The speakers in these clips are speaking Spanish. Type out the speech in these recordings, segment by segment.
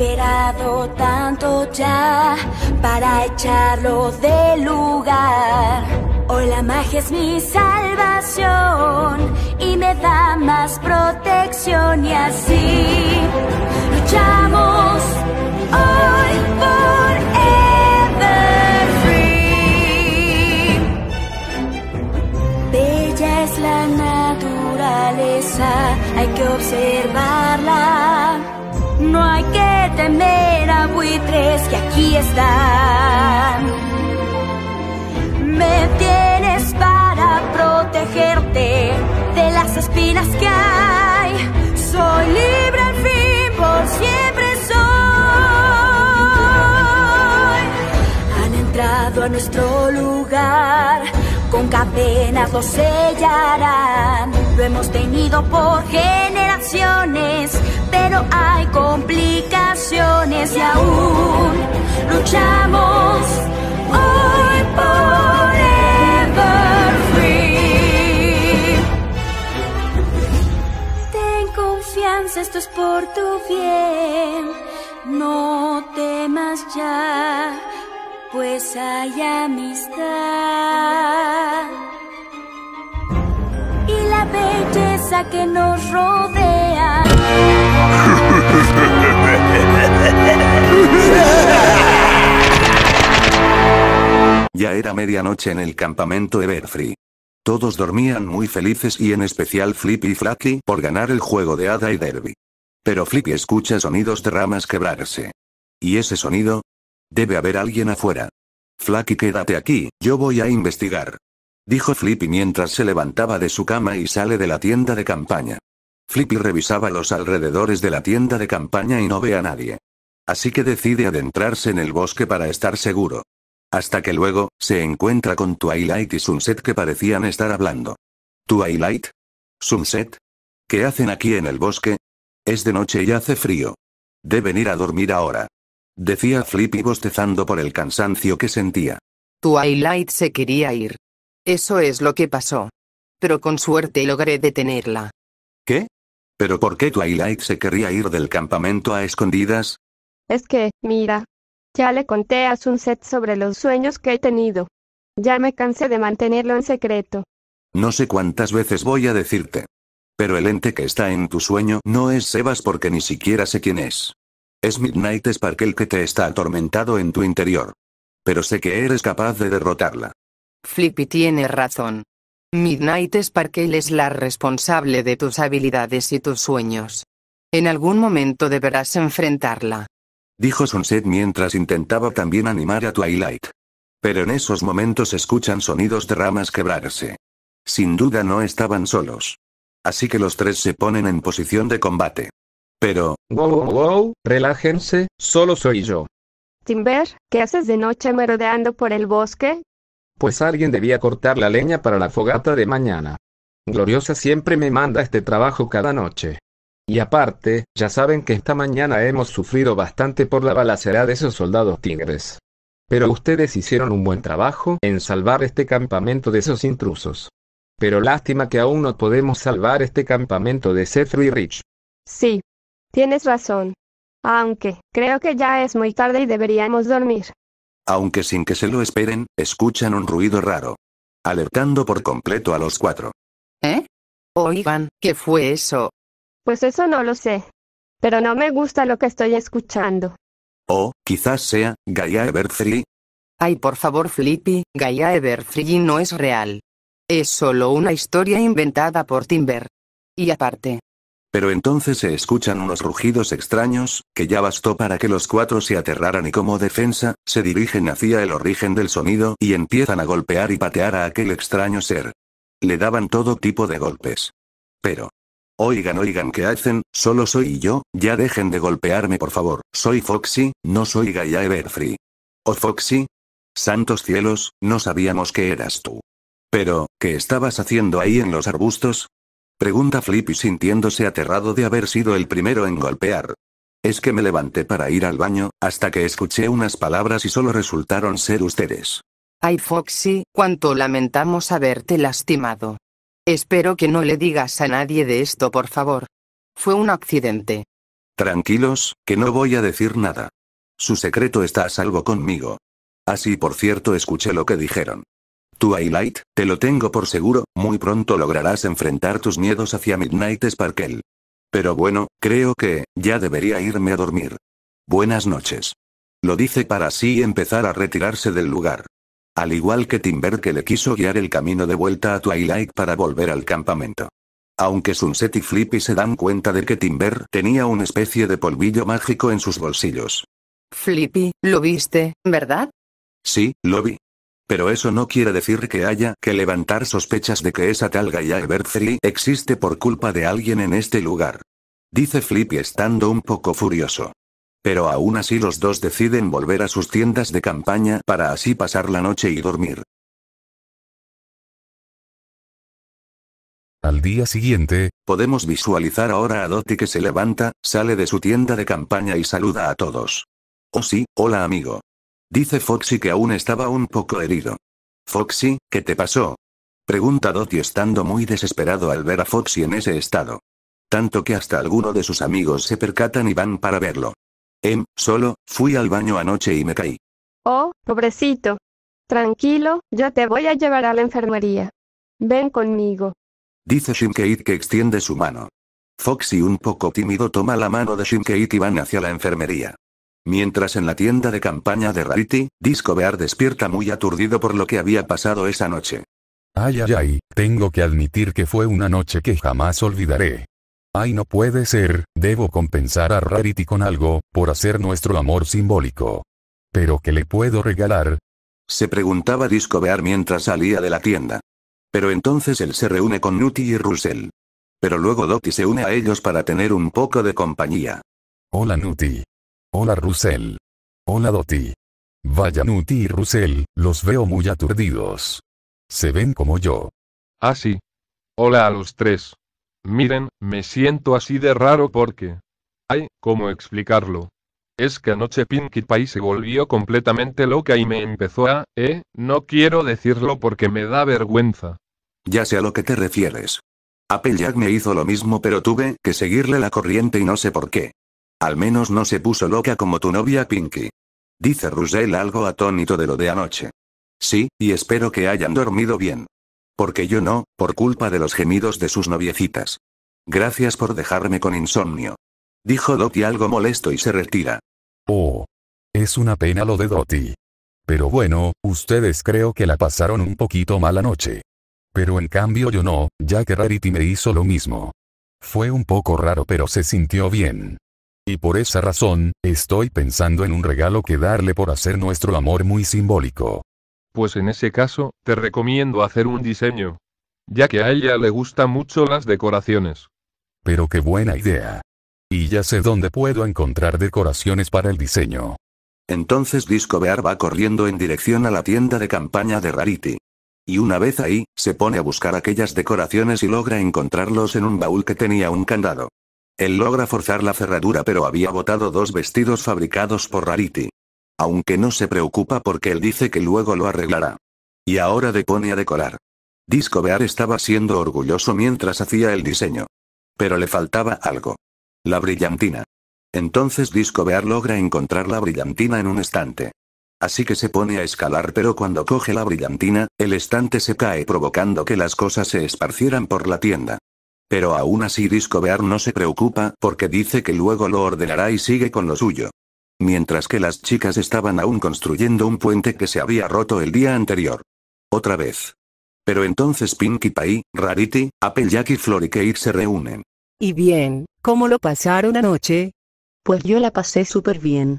esperado tanto ya para echarlo del lugar. Hoy la magia es mi salvación y me da más protección y así luchamos hoy por Everfree. Bella es la naturaleza, hay que observarla. Buitres que aquí están. Me tienes para protegerte de las espinas que hay. Soy libre al fin, por siempre soy. Han entrado a nuestro lugar, con cadenas lo sellarán. Lo hemos tenido por generaciones, pero hay complicaciones y aún luchamos hoy por Everfree. Ten confianza, esto es por tu bien. No temas ya, pues hay amistad. Y la belleza que nos rodea. Ya era medianoche en el campamento Everfree. Todos dormían muy felices y en especial Flippy y Flacky por ganar el juego de Hada y Derby. Pero Flippy escucha sonidos de ramas quebrarse. ¿Y ese sonido? Debe haber alguien afuera. Flacky quédate aquí, yo voy a investigar. Dijo Flippy mientras se levantaba de su cama y sale de la tienda de campaña. Flippy revisaba los alrededores de la tienda de campaña y no ve a nadie. Así que decide adentrarse en el bosque para estar seguro. Hasta que luego, se encuentra con Twilight y Sunset que parecían estar hablando. ¿Twilight? ¿Sunset? ¿Qué hacen aquí en el bosque? Es de noche y hace frío. Deben ir a dormir ahora. Decía Flippy bostezando por el cansancio que sentía. Twilight se quería ir. Eso es lo que pasó. Pero con suerte logré detenerla. ¿Qué? ¿Pero por qué Twilight se querría ir del campamento a escondidas? Es que, mira. Ya le conté a Sunset sobre los sueños que he tenido. Ya me cansé de mantenerlo en secreto. No sé cuántas veces voy a decirte. Pero el ente que está en tu sueño no es Sebas porque ni siquiera sé quién es. Es Midnight Spark el que te está atormentado en tu interior. Pero sé que eres capaz de derrotarla. Flippy tiene razón. Midnight Sparkle es la responsable de tus habilidades y tus sueños. En algún momento deberás enfrentarla. Dijo Sunset mientras intentaba también animar a Twilight. Pero en esos momentos escuchan sonidos de ramas quebrarse. Sin duda no estaban solos. Así que los tres se ponen en posición de combate. Pero, Wow, wow, wow, relájense, solo soy yo. Timber, ¿qué haces de noche merodeando por el bosque? Pues alguien debía cortar la leña para la fogata de mañana. Gloriosa siempre me manda este trabajo cada noche. Y aparte, ya saben que esta mañana hemos sufrido bastante por la balacera de esos soldados tigres. Pero ustedes hicieron un buen trabajo en salvar este campamento de esos intrusos. Pero lástima que aún no podemos salvar este campamento de Sefri Rich. Sí. Tienes razón. Aunque, creo que ya es muy tarde y deberíamos dormir. aunque sin que se lo esperen, escuchan un ruido raro. Alertando por completo a los cuatro. ¿Eh? Oigan, ¿qué fue eso? Pues eso no lo sé. Pero no me gusta lo que estoy escuchando. O, quizás sea, Gaia Everfree. Ay, por favor, Flippy, Gaia Everfree no es real. Es solo una historia inventada por Timber. Y aparte, Pero entonces se escuchan unos rugidos extraños, que ya bastó para que los cuatro se aterraran y como defensa, se dirigen hacia el origen del sonido y empiezan a golpear y patear a aquel extraño ser. Le daban todo tipo de golpes. Pero. Oigan, oigan, ¿qué hacen? Solo soy yo, ya dejen de golpearme por favor. Soy Foxy, no soy Gaia Everfree. ¿O Foxy? Santos cielos, no sabíamos que eras tú. Pero, ¿qué estabas haciendo ahí en los arbustos? Pregunta Flippy sintiéndose aterrado de haber sido el primero en golpear. Es que me levanté para ir al baño, hasta que escuché unas palabras y solo resultaron ser ustedes. ay Foxy, cuánto lamentamos haberte lastimado. Espero que no le digas a nadie de esto, por favor. Fue un accidente. Tranquilos, que no voy a decir nada. Su secreto está a salvo conmigo. Así por cierto escuché lo que dijeron. Twilight, te lo tengo por seguro, muy pronto lograrás enfrentar tus miedos hacia Midnight Sparkle. Pero bueno, creo que, ya debería irme a dormir. Buenas noches. Lo dice para así empezar a retirarse del lugar. Al igual que Timber que le quiso guiar el camino de vuelta a Twilight para volver al campamento. Aunque Sunset y Flippy se dan cuenta de que Timber tenía una especie de polvillo mágico en sus bolsillos. Flippy, lo viste, ¿verdad? Sí, lo vi. Pero eso no quiere decir que haya que levantar sospechas de que esa tal Gaia Everfree existe por culpa de alguien en este lugar. Dice Flippy estando un poco furioso. Pero aún así los dos deciden volver a sus tiendas de campaña para así pasar la noche y dormir. Al día siguiente, Podemos visualizar ahora a Dottie que se levanta, sale de su tienda de campaña y saluda a todos. Oh sí, hola amigo. Dice Foxy que aún estaba un poco herido. Foxy, ¿qué te pasó? Pregunta Dottie estando muy desesperado al ver a Foxy en ese estado. Tanto que hasta alguno de sus amigos se percatan y van para verlo. Em, solo, fui al baño anoche y me caí. Oh, pobrecito. Tranquilo, yo te voy a llevar a la enfermería. Ven conmigo. Dice Shinkeit que extiende su mano. Foxy un poco tímido toma la mano de Shinkeit y van hacia la enfermería. Mientras en la tienda de campaña de Rarity, Disco Bear despierta muy aturdido por lo que había pasado esa noche. ay ay ay, tengo que admitir que fue una noche que jamás olvidaré. Ay no puede ser, debo compensar a Rarity con algo, por hacer nuestro amor simbólico. Pero ¿qué le puedo regalar? Se preguntaba Disco Bear mientras salía de la tienda. Pero entonces él se reúne con Nutty y Russell. Pero luego Dottie se une a ellos para tener un poco de compañía. Hola Nutty. Hola Russell. Hola Dottie. Vaya Nutty y Russell, los veo muy aturdidos. Se ven como yo. Ah, sí. Hola a los tres. Miren, me siento así de raro porque... Ay, ¿cómo explicarlo? Es que anoche Pinkie Pie se volvió completamente loca y me empezó a... Eh, no quiero decirlo porque me da vergüenza. Ya sé a lo que te refieres. Applejack me hizo lo mismo pero tuve que seguirle la corriente y no sé por qué. Al menos no se puso loca como tu novia Pinky. Dice Russell algo atónito de lo de anoche. Sí, y espero que hayan dormido bien. Porque yo no, por culpa de los gemidos de sus noviecitas. Gracias por dejarme con insomnio. Dijo Dottie algo molesto y se retira. Oh. Es una pena lo de Dottie. Pero bueno, ustedes creo que la pasaron un poquito mal anoche. Pero en cambio yo no, ya que Rarity me hizo lo mismo. Fue un poco raro pero se sintió bien. Y por esa razón, estoy pensando en un regalo que darle por hacer nuestro amor muy simbólico. Pues en ese caso, te recomiendo hacer un diseño. Ya que a ella le gustan mucho las decoraciones. Pero qué buena idea. Y ya sé dónde puedo encontrar decoraciones para el diseño. Entonces Disco Bear va corriendo en dirección a la tienda de campaña de Rarity. Y una vez ahí, se pone a buscar aquellas decoraciones y logra encontrarlos en un baúl que tenía un candado. Él logra forzar la cerradura pero había botado dos vestidos fabricados por Rarity. Aunque no se preocupa porque él dice que luego lo arreglará. Y ahora depone a decorar. Disco Bear estaba siendo orgulloso mientras hacía el diseño. Pero le faltaba algo. La brillantina. Entonces Disco Bear logra encontrar la brillantina en un estante. Así que se pone a escalar pero cuando coge la brillantina, el estante se cae provocando que las cosas se esparcieran por la tienda. Pero aún así Disco Bear no se preocupa porque dice que luego lo ordenará y sigue con lo suyo. Mientras que las chicas estaban aún construyendo un puente que se había roto el día anterior. Otra vez. Pero entonces Pinkie Pie, Rarity, Applejack y Floricate se reúnen. Y bien, ¿cómo lo pasaron anoche? Pues yo la pasé súper bien.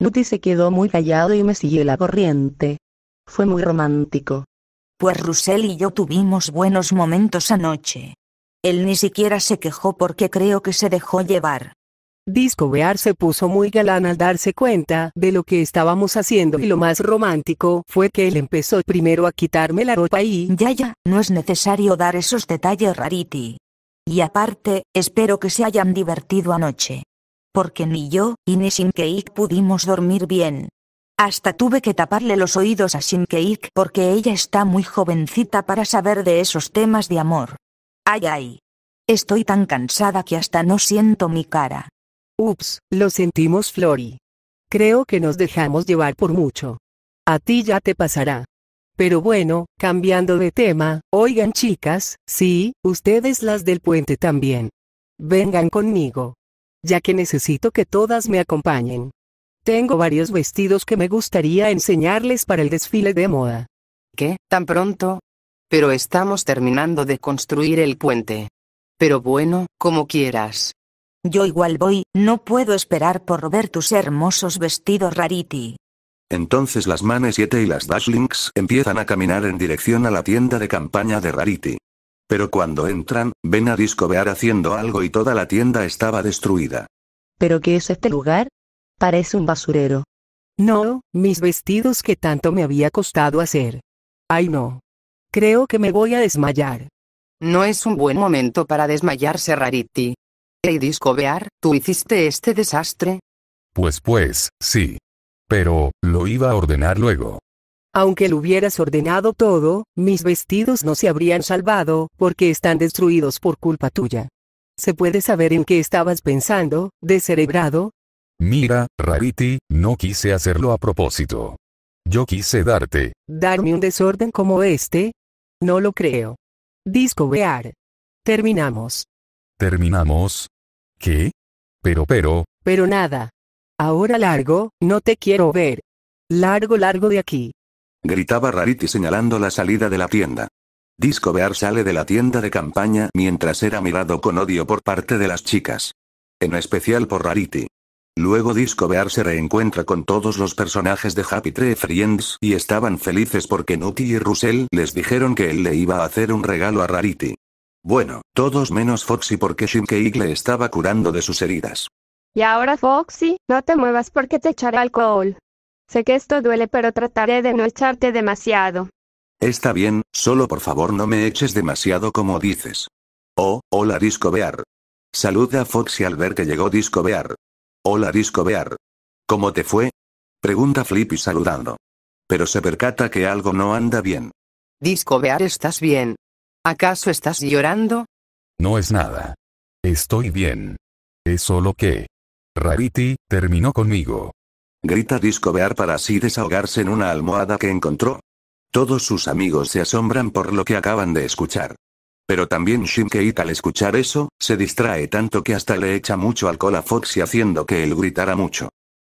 Nutty se quedó muy callado y me siguió la corriente. Fue muy romántico. Pues Russell y yo tuvimos buenos momentos anoche. Él ni siquiera se quejó porque creo que se dejó llevar. Disco Bear se puso muy galán al darse cuenta de lo que estábamos haciendo y lo más romántico fue que él empezó primero a quitarme la ropa y... Ya ya, no es necesario dar esos detalles Rarity. Y aparte, espero que se hayan divertido anoche. Porque ni yo, y ni Shinkeik pudimos dormir bien. Hasta tuve que taparle los oídos a Shinkeik porque ella está muy jovencita para saber de esos temas de amor. Ay ay. Estoy tan cansada que hasta no siento mi cara. Ups, lo sentimos Flori. Creo que nos dejamos llevar por mucho. A ti ya te pasará. Pero bueno, cambiando de tema, oigan chicas, sí, ustedes las del puente también. Vengan conmigo. Ya que necesito que todas me acompañen. Tengo varios vestidos que me gustaría enseñarles para el desfile de moda. ¿Qué? ¿Tan pronto? Pero estamos terminando de construir el puente. Pero bueno, como quieras. Yo igual voy, no puedo esperar por ver tus hermosos vestidos Rarity. Entonces las Manes 7 y las Dashlings empiezan a caminar en dirección a la tienda de campaña de Rarity. Pero cuando entran, ven a Disco Bear haciendo algo y toda la tienda estaba destruida. ¿Pero qué es este lugar? Parece un basurero. No, mis vestidos que tanto me había costado hacer. Ay no. Creo que me voy a desmayar. No es un buen momento para desmayarse Rarity. Hey Disco Bear, ¿tú hiciste este desastre? Pues pues, sí. Pero, lo iba a ordenar luego. Aunque lo hubieras ordenado todo, mis vestidos no se habrían salvado, porque están destruidos por culpa tuya. ¿Se puede saber en qué estabas pensando, descerebrado? Mira, Rarity, no quise hacerlo a propósito. Yo quise darte. ¿Darme un desorden como este? No lo creo. Disco Bear. Terminamos. ¿Terminamos? ¿Qué? Pero pero, Pero nada. Ahora largo, no te quiero ver. Largo, largo de aquí. Gritaba Rarity señalando la salida de la tienda. Disco Bear sale de la tienda de campaña mientras era mirado con odio por parte de las chicas. En especial por Rarity. Luego Disco Bear se reencuentra con todos los personajes de Happy Tree Friends y estaban felices porque Nutty y Russell les dijeron que él le iba a hacer un regalo a Rarity. Bueno, todos menos Foxy porque Shinkei le estaba curando de sus heridas. Y ahora Foxy, no te muevas porque te echaré alcohol. Sé que esto duele pero trataré de no echarte demasiado. Está bien, solo por favor no me eches demasiado como dices. Oh, hola Disco Bear. Saluda a Foxy al ver que llegó Disco Bear. Hola Disco Bear. ¿Cómo te fue? Pregunta Flippy saludando. Pero se percata que algo no anda bien. Disco Bear, ¿estás bien? ¿Acaso estás llorando? no es nada. Estoy bien. Es solo que. Rarity, terminó conmigo. Grita Disco Bear para así desahogarse en una almohada que encontró. Todos sus amigos se asombran por lo que acaban de escuchar. Pero también Shinkei al escuchar eso, se distrae tanto que hasta le echa mucho alcohol a Foxy haciendo que él gritara mucho.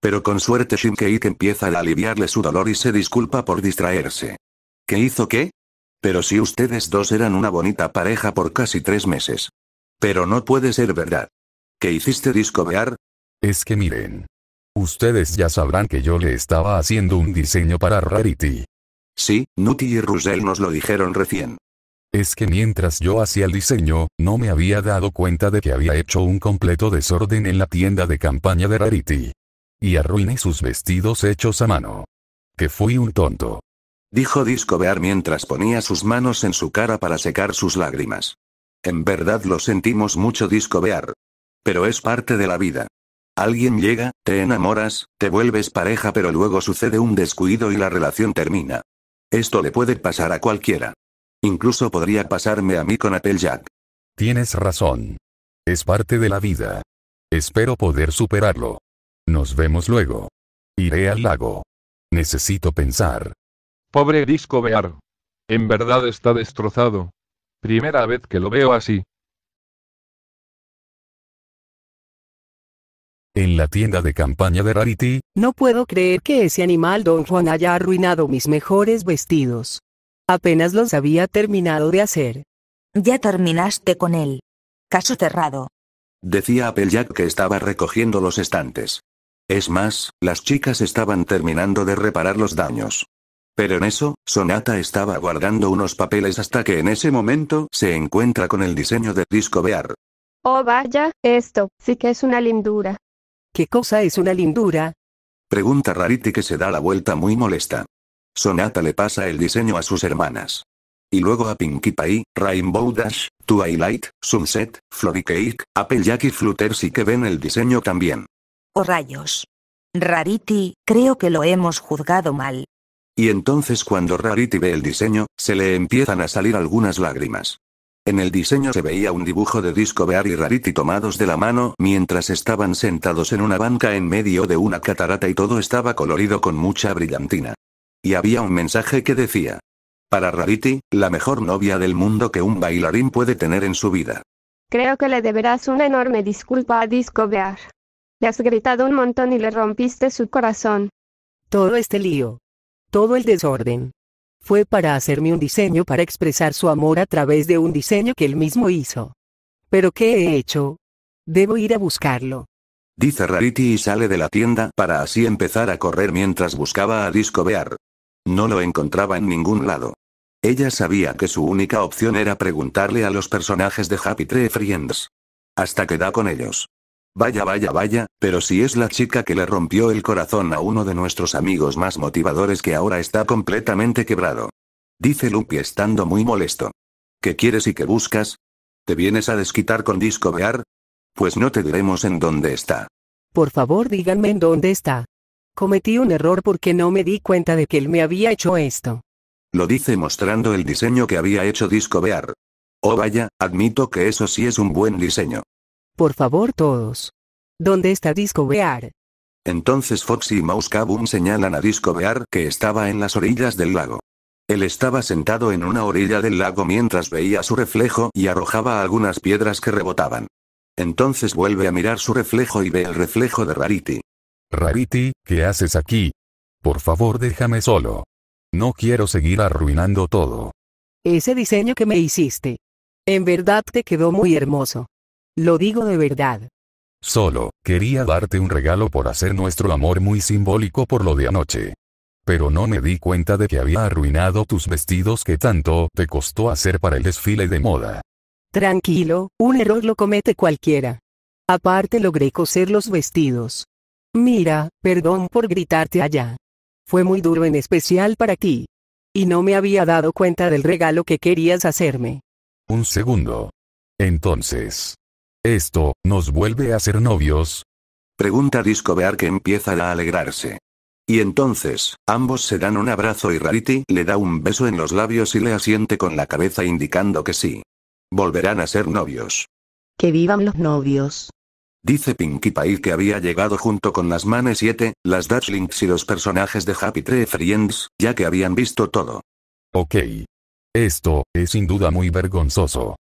Pero con suerte Shinkei empieza a aliviarle su dolor y se disculpa por distraerse. ¿Qué hizo qué? Pero si ustedes dos eran una bonita pareja por casi tres meses. Pero no puede ser verdad. ¿Qué hiciste Disco Bear? Es que miren. Ustedes ya sabrán que yo le estaba haciendo un diseño para Rarity. Sí, Nutty y Russell nos lo dijeron recién. Es que mientras yo hacía el diseño, no me había dado cuenta de que había hecho un completo desorden en la tienda de campaña de Rarity. Y arruiné sus vestidos hechos a mano. Que fui un tonto. Dijo Disco Bear mientras ponía sus manos en su cara para secar sus lágrimas. En verdad lo sentimos mucho Disco Bear. Pero es parte de la vida. Alguien llega, te enamoras, te vuelves pareja pero luego sucede un descuido y la relación termina. Esto le puede pasar a cualquiera. Incluso podría pasarme a mí con Applejack. Tienes razón. Es parte de la vida. Espero poder superarlo. Nos vemos luego. Iré al lago. Necesito pensar. Pobre Disco Bear. En verdad está destrozado. Primera vez que lo veo así. En la tienda de campaña de Rarity, No puedo creer que ese animal Don Juan haya arruinado mis mejores vestidos. Apenas los había terminado de hacer. Ya terminaste con él. Caso cerrado. Decía Applejack que estaba recogiendo los estantes. Es más, las chicas estaban terminando de reparar los daños. Pero en eso, Sonata estaba guardando unos papeles hasta que en ese momento se encuentra con el diseño de Disco Bear. Oh vaya, esto, sí que es una lindura. ¿Qué cosa es una lindura? Pregunta Rarity que se da la vuelta muy molesta. Sonata le pasa el diseño a sus hermanas. Y luego a Pinkie Pie, Rainbow Dash, Twilight, Sunset, Floricake, Applejack y Flutter sí que ven el diseño también. Oh rayos. Rarity, creo que lo hemos juzgado mal. Y entonces cuando Rarity ve el diseño, se le empiezan a salir algunas lágrimas. En el diseño se veía un dibujo de Disco Bear y Rarity tomados de la mano mientras estaban sentados en una banca en medio de una catarata y todo estaba colorido con mucha brillantina. Y había un mensaje que decía. Para Rarity, la mejor novia del mundo que un bailarín puede tener en su vida. Creo que le deberás una enorme disculpa a Disco Bear. Le has gritado un montón y le rompiste su corazón. Todo este lío. Todo el desorden. Fue para hacerme un diseño para expresar su amor a través de un diseño que él mismo hizo. ¿Pero qué he hecho? Debo ir a buscarlo. Dice Rarity y sale de la tienda para así empezar a correr mientras buscaba a Disco Bear. No lo encontraba en ningún lado. Ella sabía que su única opción era preguntarle a los personajes de Happy Tree Friends. Hasta que da con ellos. Vaya, vaya, vaya, pero si es la chica que le rompió el corazón a uno de nuestros amigos más motivadores que ahora está completamente quebrado. Dice Lupi estando muy molesto. ¿Qué quieres y qué buscas? ¿Te vienes a desquitar con Disco Bear? Pues no te diremos en dónde está. Por favor díganme en dónde está. Cometí un error porque no me di cuenta de que él me había hecho esto. Lo dice mostrando el diseño que había hecho Disco Bear. Oh vaya, admito que eso sí es un buen diseño. Por favor todos. ¿Dónde está Disco Bear? Entonces Foxy y Mouse Kaboom señalan a Disco Bear que estaba en las orillas del lago. Él estaba sentado en una orilla del lago mientras veía su reflejo y arrojaba algunas piedras que rebotaban. Entonces vuelve a mirar su reflejo y ve el reflejo de Rarity. Rarity, ¿qué haces aquí? Por favor déjame solo. No quiero seguir arruinando todo. Ese diseño que me hiciste. En verdad te quedó muy hermoso. Lo digo de verdad. Solo, quería darte un regalo por hacer nuestro amor muy simbólico por lo de anoche. Pero no me di cuenta de que había arruinado tus vestidos que tanto te costó hacer para el desfile de moda. Tranquilo, un error lo comete cualquiera. Aparte logré coser los vestidos. Mira, perdón por gritarte allá. Fue muy duro en especial para ti. Y no me había dado cuenta del regalo que querías hacerme. Un segundo. Entonces, ¿Esto, nos vuelve a ser novios? Pregunta Disco Bear que empieza a alegrarse. Y entonces, ambos se dan un abrazo y Rarity le da un beso en los labios y le asiente con la cabeza indicando que sí. Volverán a ser novios. Que vivan los novios. Dice Pinkie Pie que había llegado junto con las Manes 7, las Dutchlings y los personajes de Happy Tree Friends, ya que habían visto todo. Ok. Esto, es sin duda muy vergonzoso.